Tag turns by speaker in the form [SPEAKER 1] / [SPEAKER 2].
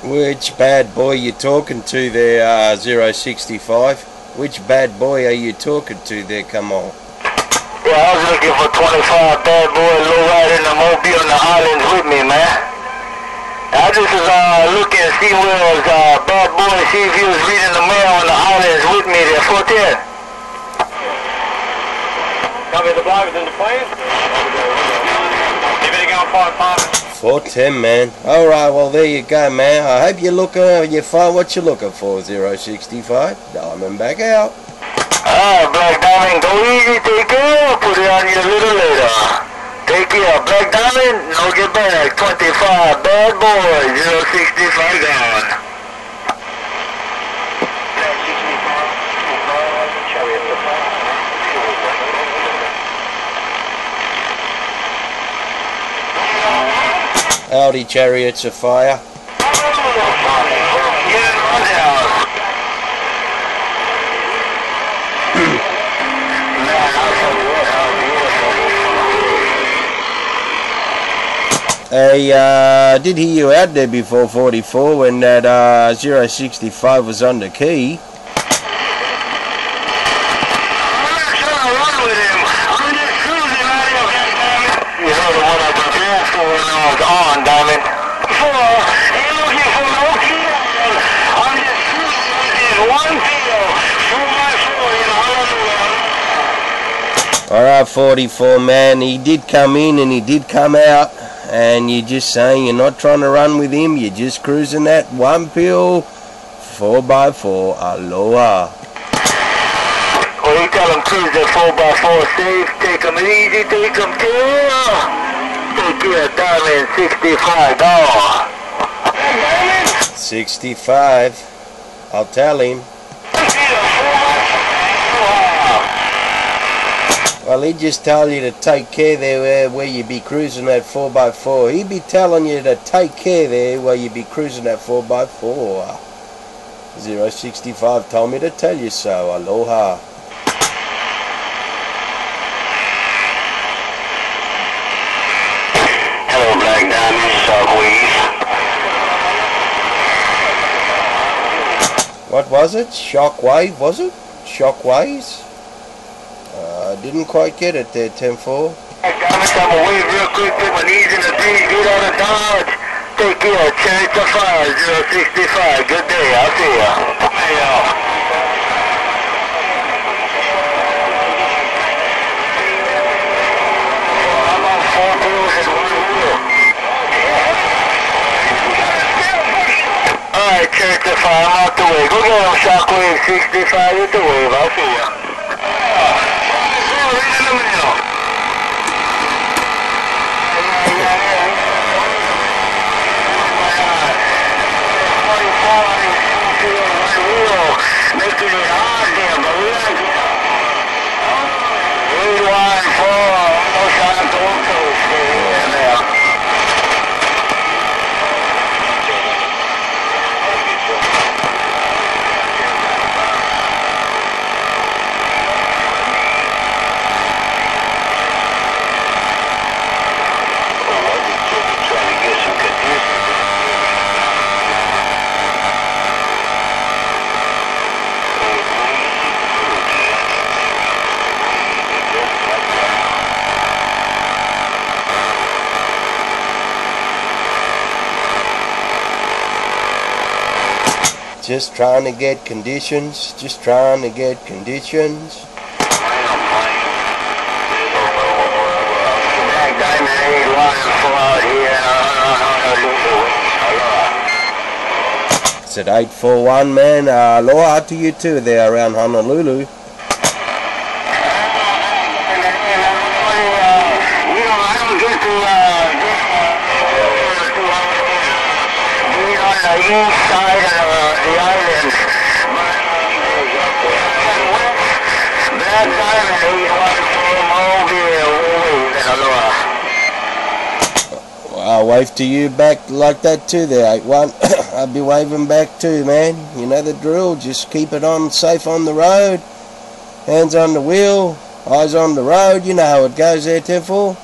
[SPEAKER 1] Which bad boy you talking to there, uh, 065? Which bad boy are you talking to there, come on?
[SPEAKER 2] Yeah, I was looking for 25 bad boy low ride in the mobile on the islands with me, man. I just was uh, looking to see where was uh, bad boy, see if he was reading the mail on the islands with me there, 410.
[SPEAKER 3] Copy the block is in the plane. Everything on five five.
[SPEAKER 1] 410, man. Alright, well, there you go, man. I hope you're looking, you find what you're looking for, 065. Diamondback out.
[SPEAKER 2] Ah, Black Diamond, go easy, take care, put it on you a little later. Take care, Black Diamond, no get back, 25, bad boy, 065 gone.
[SPEAKER 1] Audi Chariots of Fire. I uh, did hear you out there before 44 when that uh, 065 was on the key.
[SPEAKER 2] You know the one I've been doing for when I was on, Diamond. For, ain't looking for no key. I'm just shooting with this one deal. Four by four in Honolulu.
[SPEAKER 1] Alright, 44 man, he did come in and he did come out. And you're just saying you're not trying to run with him, you're just cruising that one pill 4x4. Aloha.
[SPEAKER 2] Well, you tell him cruise that 4x4 safe, take them easy, take them care. Take care, Diamond 65 dollar.
[SPEAKER 1] 65. I'll tell him. Well, he'd just tell you to take care there where, where you be cruising that 4x4. He'd be telling you to take care there where you be cruising that 4x4. 065 told me to tell you so. Aloha.
[SPEAKER 2] Hello, Black Diamond, Shockwave.
[SPEAKER 1] What was it? Shockwave, was it? Shockwaves? Uh, I didn't quite get it there, 10-4.
[SPEAKER 2] Black Diamond, I'm wave real quick, put my knees in the trees, get out of Dodge. Take care, Cherry to fire, 065. Good day, I'll see ya. One wheel. Alright, to fire, I'm out the way. Go get him, Shockwave 65 with the wave, I'll see ya. Right in the middle. Making it hard there, but we like it. Rewind for almost on the Gold Coast there now. Trying to get some conditions.
[SPEAKER 1] Just trying to get conditions. Just trying to get conditions. It's at 841, man. Uh, aloha to you too there around Honolulu. I'll wave to you back like that too there, 81. I'll be waving back too, man. You know the drill. Just keep it on safe on the road. Hands on the wheel. Eyes on the road. You know how it goes there, 10 4.